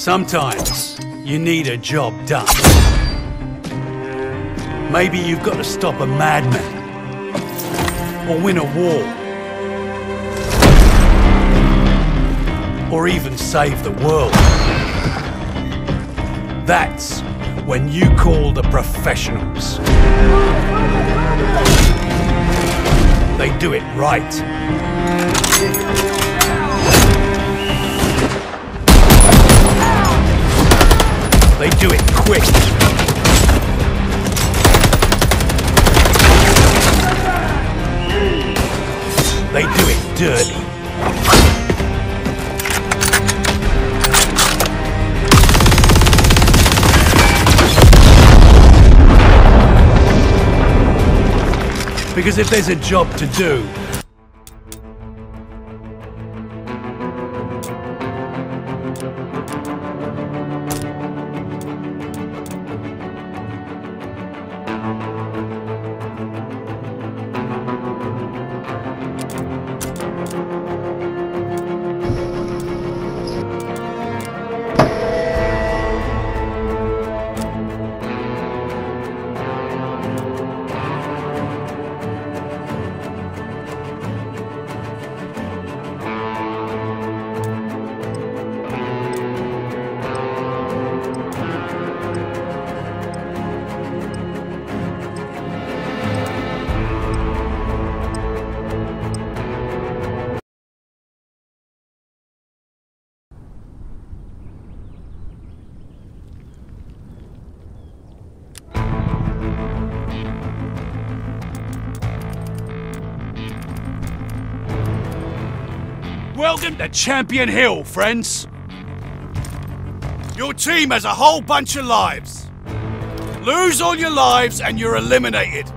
Sometimes you need a job done. Maybe you've got to stop a madman or win a war. Or even save the world. That's when you call the professionals. They do it right. They do it quick. They do it dirty. Because if there's a job to do, welcome to Champion Hill, friends. Your team has a whole bunch of lives. Lose all your lives and you're eliminated.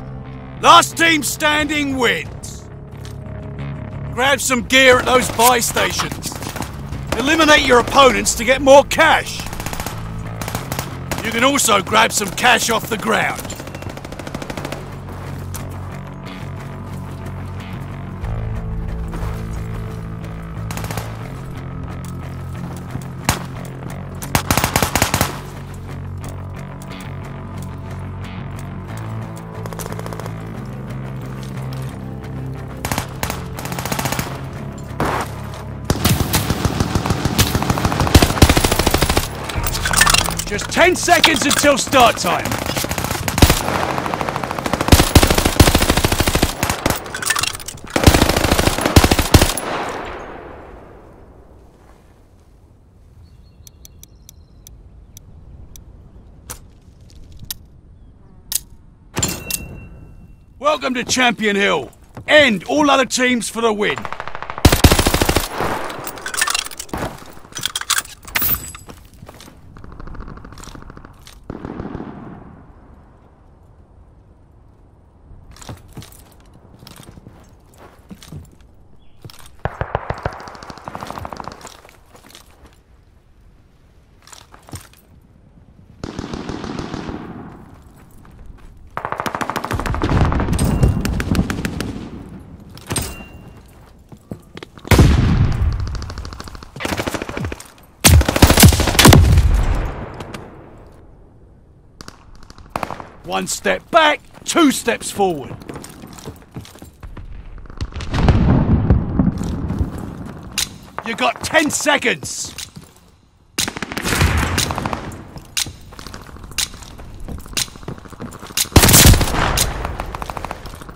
Last team standing wins. Grab some gear at those buy stations. Eliminate your opponents to get more cash. You can also grab some cash off the ground. Just 10 seconds until start time. Welcome to Champion Hill. End all other teams for the win. One step back, two steps forward. You got 10 seconds.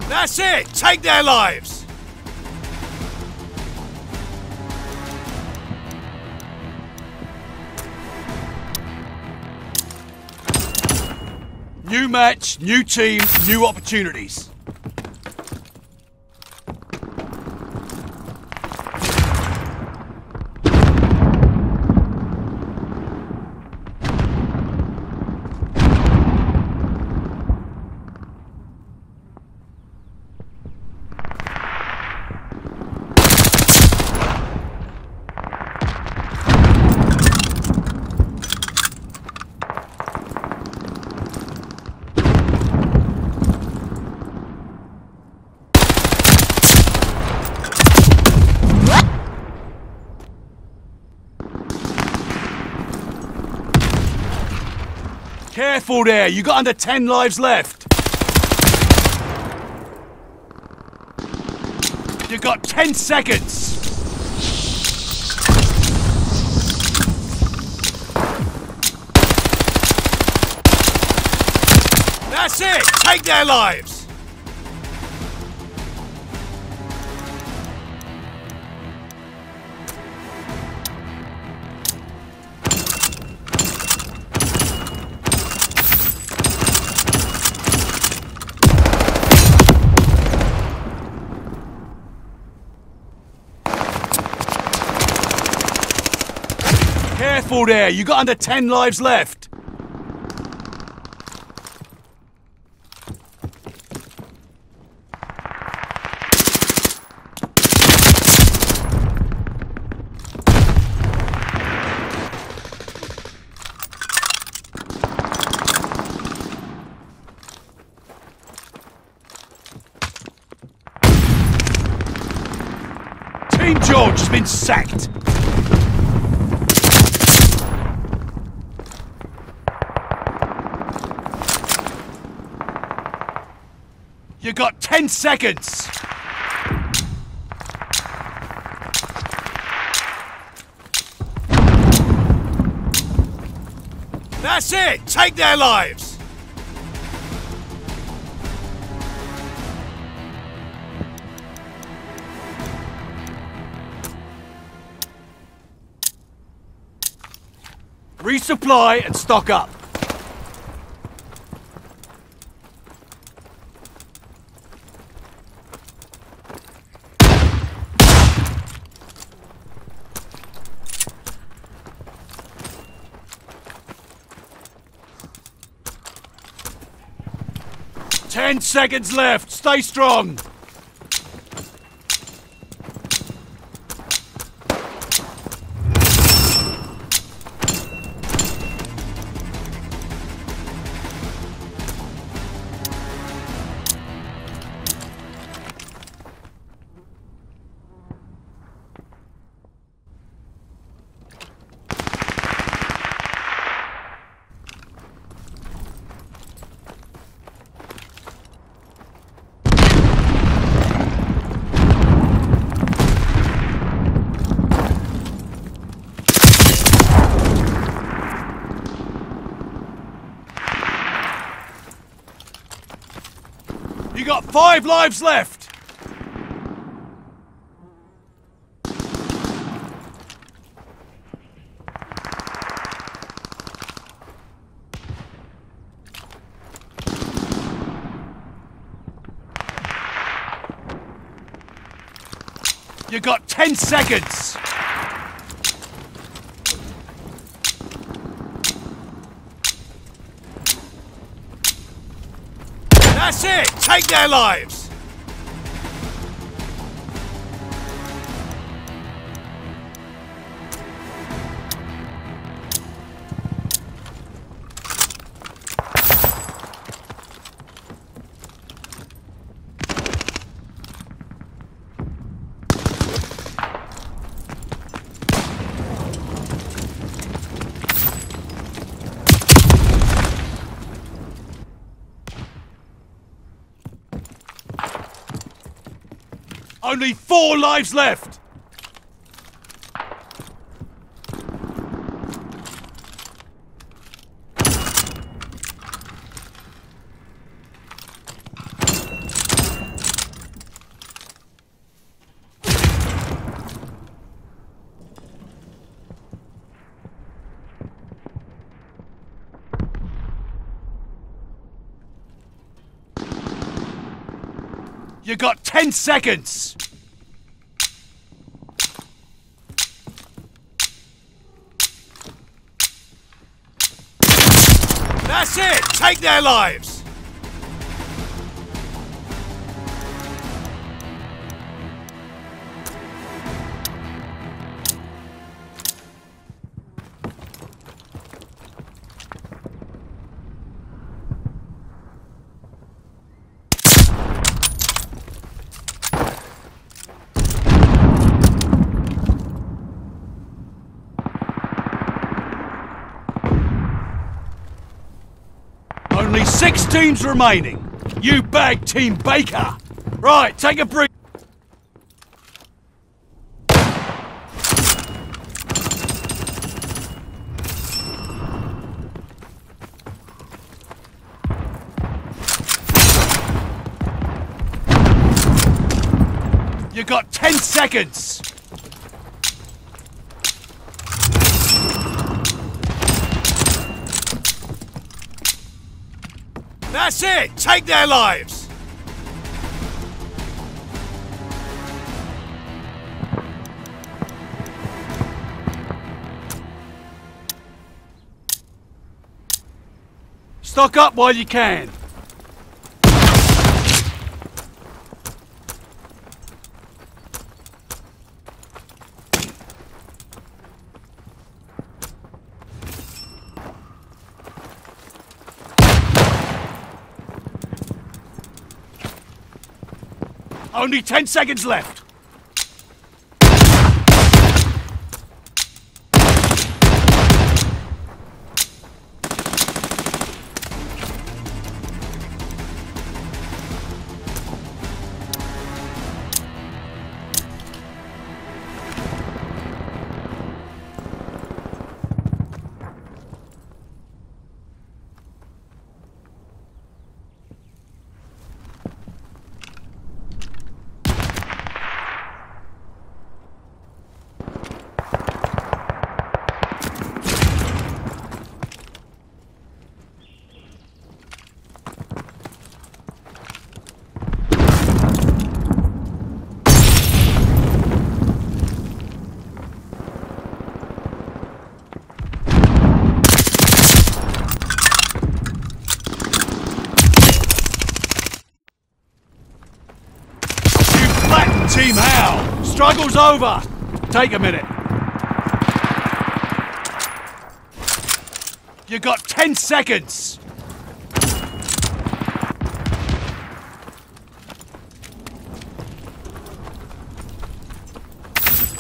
That's it. Take their lives. New match, new team, new opportunities. Careful there, you got under 10 lives left. You got 10 seconds. That's it! Take their lives! Careful there, you got under 10 lives left. Team George has been sacked. You got 10 seconds. That's it. Take their lives. Resupply and stock up. Ten seconds left. Stay strong. You got five lives left. You got 10 seconds. That's it! Take their lives! Only four lives left! 10 seconds! That's it! Take their lives! Six teams remaining. You bag Team Baker. Right, take a breath. You got 10 seconds! That's it! Take their lives! Stock up while you can. Only ten seconds left. Struggle's over. Take a minute. You got 10 seconds.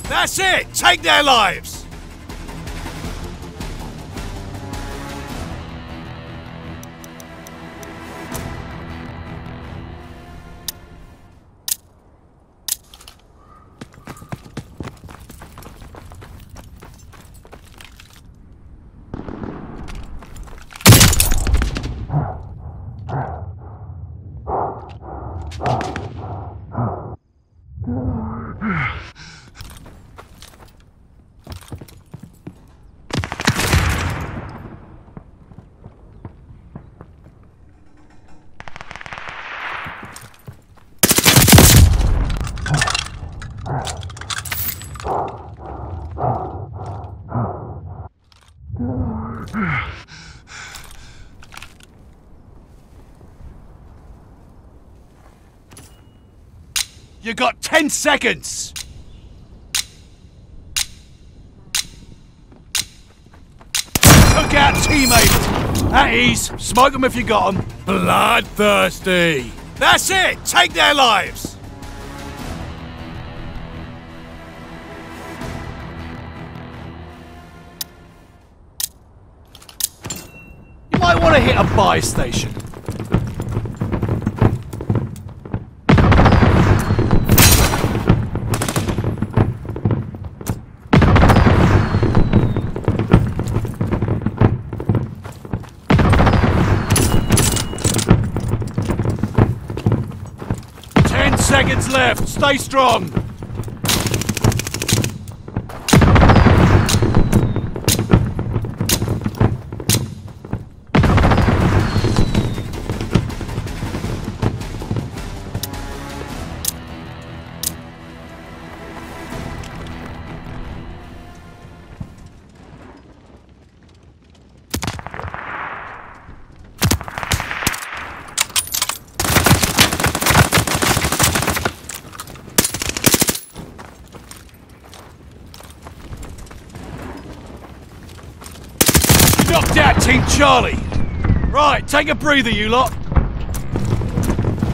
That's it. Take their lives. Got 10 seconds. Look out, teammate. At ease. Smoke them if you got them. Bloodthirsty. That's it. Take their lives. You might want to hit a buy station. Ten seconds left. Stay strong. Out Team Charlie. Right, take a breather, you lot.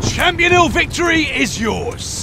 Champion Hill victory is yours.